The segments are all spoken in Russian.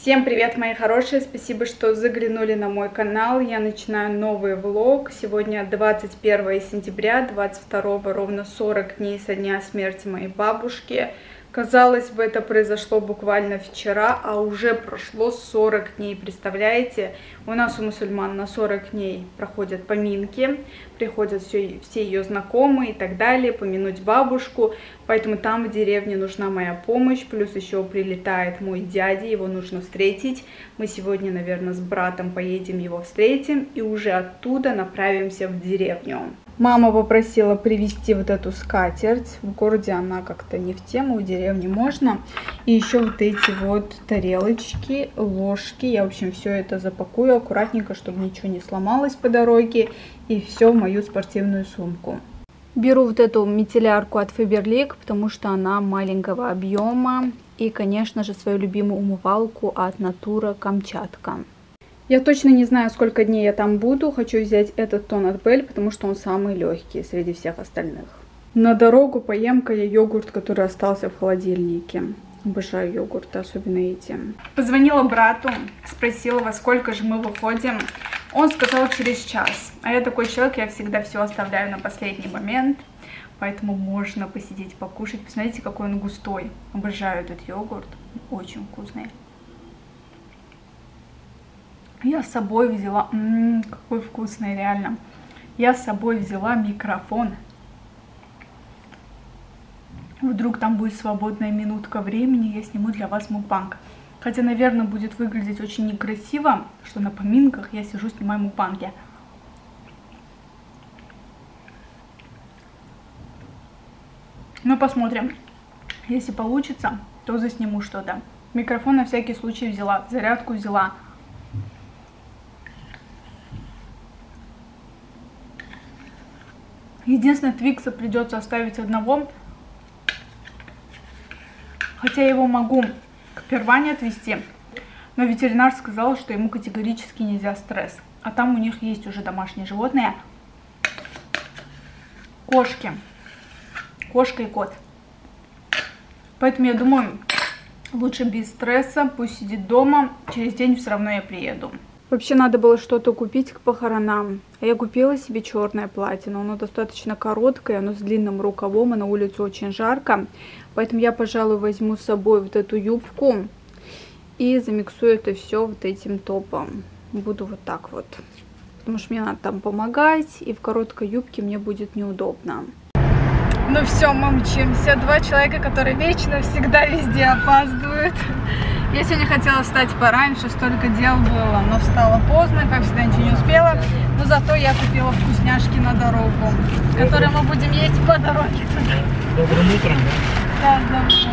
Всем привет, мои хорошие! Спасибо, что заглянули на мой канал. Я начинаю новый влог. Сегодня 21 сентября, 22 ровно 40 дней со дня смерти моей бабушки. Казалось бы, это произошло буквально вчера, а уже прошло 40 дней. Представляете, у нас у мусульман на 40 дней проходят поминки, приходят все, все ее знакомые и так далее, помянуть бабушку. Поэтому там в деревне нужна моя помощь, плюс еще прилетает мой дядя, его нужно встретить. Мы сегодня, наверное, с братом поедем его встретим и уже оттуда направимся в деревню. Мама попросила привезти вот эту скатерть. В городе она как-то не в тему, в деревне можно. И еще вот эти вот тарелочки, ложки. Я, в общем, все это запакую аккуратненько, чтобы ничего не сломалось по дороге. И все в мою спортивную сумку. Беру вот эту метелярку от Faberlic, потому что она маленького объема. И, конечно же, свою любимую умывалку от Natura Камчатка. Я точно не знаю, сколько дней я там буду. Хочу взять этот тон от Бель, потому что он самый легкий среди всех остальных. На дорогу поем-ка я йогурт, который остался в холодильнике. Обожаю йогурты, особенно эти. Позвонила брату, спросила, во сколько же мы выходим. Он сказал через час. А я такой человек, я всегда все оставляю на последний момент. Поэтому можно посидеть, покушать. Посмотрите, какой он густой. Обожаю этот йогурт. Очень вкусный. Я с собой взяла... Ммм, какой вкусный, реально. Я с собой взяла микрофон. Вдруг там будет свободная минутка времени, я сниму для вас мукбанг. Хотя, наверное, будет выглядеть очень некрасиво, что на поминках я сижу, снимаю мукбанги. Ну, посмотрим. Если получится, то засниму что-то. Микрофон на всякий случай взяла, зарядку взяла. Единственное, Твикса придется оставить одного. Хотя его могу к перване отвезти. Но ветеринар сказал, что ему категорически нельзя стресс. А там у них есть уже домашние животные. Кошки. Кошка и кот. Поэтому я думаю, лучше без стресса. Пусть сидит дома. Через день все равно я приеду. Вообще надо было что-то купить к похоронам. А я купила себе черное платье, но оно достаточно короткое, оно с длинным рукавом, и на улице очень жарко. Поэтому я, пожалуй, возьму с собой вот эту юбку и замиксую это все вот этим топом. Буду вот так вот. Потому что мне надо там помогать, и в короткой юбке мне будет неудобно. Ну все, мы мчимся. Два человека, которые вечно всегда везде опаздывают. Я сегодня хотела встать пораньше, столько дел было, но встала поздно, как всегда ничего не успела. Но зато я купила вкусняшки на дорогу, которые мы будем есть по дороге. Добрым утром, да? Добрым утром.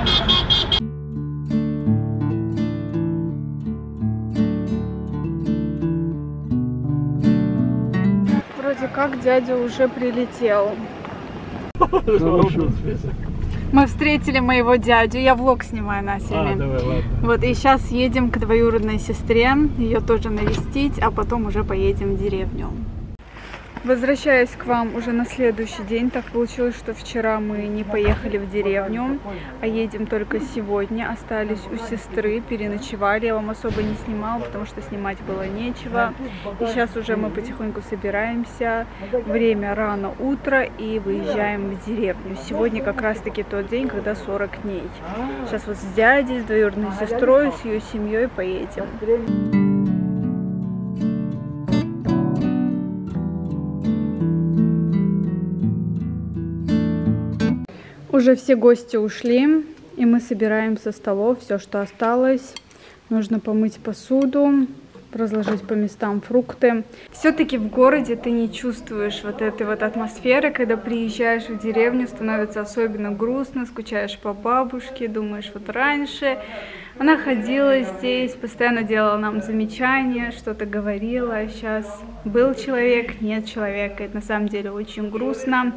Вроде как дядя уже прилетел. Мы встретили моего дядю, я влог снимаю на себе. А, давай, ладно. Вот, и сейчас едем к двоюродной сестре, ее тоже навестить, а потом уже поедем в деревню. Возвращаясь к вам уже на следующий день, так получилось, что вчера мы не поехали в деревню, а едем только сегодня. Остались у сестры, переночевали. Я вам особо не снимала, потому что снимать было нечего. И сейчас уже мы потихоньку собираемся. Время рано утро и выезжаем в деревню. Сегодня как раз-таки тот день, когда 40 дней. Сейчас вот с дядей, с двоюродной сестрой, с ее семьей поедем. Уже все гости ушли, и мы собираем со столов все, что осталось. Нужно помыть посуду, разложить по местам фрукты. Все-таки в городе ты не чувствуешь вот этой вот атмосферы, когда приезжаешь в деревню, становится особенно грустно, скучаешь по бабушке, думаешь, вот раньше она ходила здесь, постоянно делала нам замечания, что-то говорила, а сейчас был человек, нет человека, это на самом деле очень грустно.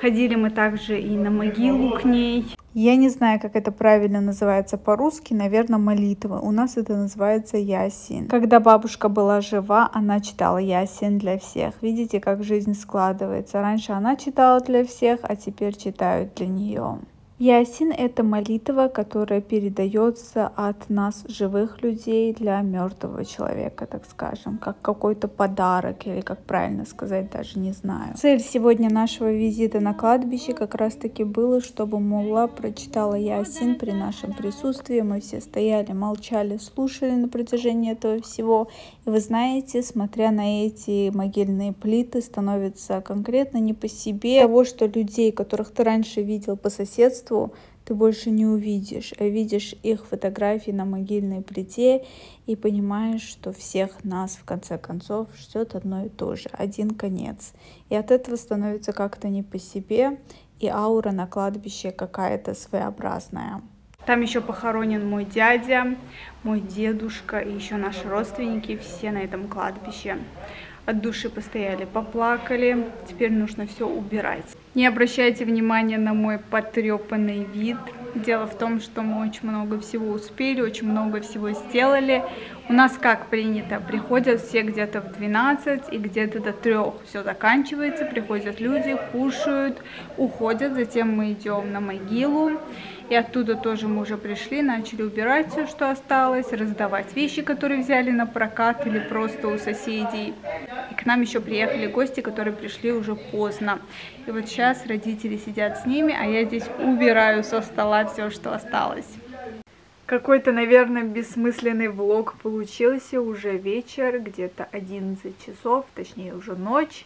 Ходили мы также и на могилу к ней. Я не знаю, как это правильно называется по-русски, наверное, молитва. У нас это называется ясин. Когда бабушка была жива, она читала ясин для всех. Видите, как жизнь складывается. Раньше она читала для всех, а теперь читают для нее. Ясин – это молитва, которая передается от нас, живых людей, для мертвого человека, так скажем, как какой-то подарок или, как правильно сказать, даже не знаю. Цель сегодня нашего визита на кладбище как раз-таки было, чтобы Мулла прочитала Ясин при нашем присутствии. Мы все стояли, молчали, слушали на протяжении этого всего. И вы знаете, смотря на эти могильные плиты, становится конкретно не по себе того, что людей, которых ты раньше видел по соседству, детству ты больше не увидишь, а видишь их фотографии на могильной плите и понимаешь, что всех нас в конце концов ждет одно и то же, один конец. И от этого становится как-то не по себе, и аура на кладбище какая-то своеобразная. Там еще похоронен мой дядя, мой дедушка и еще наши родственники, все на этом кладбище от души постояли, поплакали. Теперь нужно все убирать. Не обращайте внимания на мой потрепанный вид. Дело в том, что мы очень много всего успели, очень много всего сделали. У нас как принято, приходят все где-то в 12 и где-то до 3 все заканчивается, приходят люди, кушают, уходят, затем мы идем на могилу. И оттуда тоже мы уже пришли, начали убирать все, что осталось, раздавать вещи, которые взяли на прокат или просто у соседей. И к нам еще приехали гости, которые пришли уже поздно. И вот сейчас родители сидят с ними, а я здесь убираю со стола все, что осталось. Какой-то, наверное, бессмысленный влог получился уже вечер, где-то 11 часов, точнее уже ночь.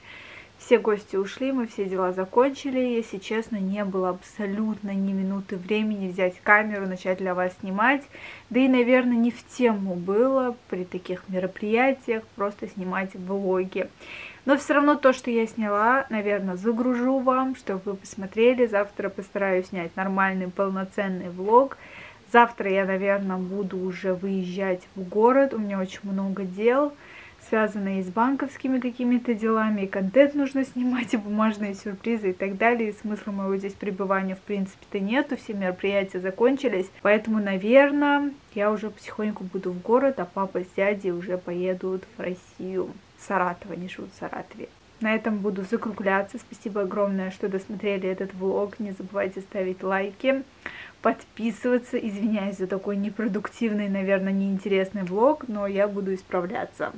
Все гости ушли, мы все дела закончили. Если честно, не было абсолютно ни минуты времени взять камеру, начать для вас снимать. Да и, наверное, не в тему было при таких мероприятиях просто снимать влоги. Но все равно то, что я сняла, наверное, загружу вам, чтобы вы посмотрели. Завтра постараюсь снять нормальный полноценный влог. Завтра я, наверное, буду уже выезжать в город. У меня очень много дел связанные с банковскими какими-то делами, и контент нужно снимать, и бумажные сюрпризы и так далее. И смысла моего здесь пребывания в принципе-то нету, все мероприятия закончились. Поэтому, наверное, я уже потихоньку буду в город, а папа с дядей уже поедут в Россию. Саратова, не живут в Саратове. На этом буду закругляться. Спасибо огромное, что досмотрели этот влог. Не забывайте ставить лайки, подписываться. Извиняюсь за такой непродуктивный, наверное, неинтересный влог, но я буду исправляться.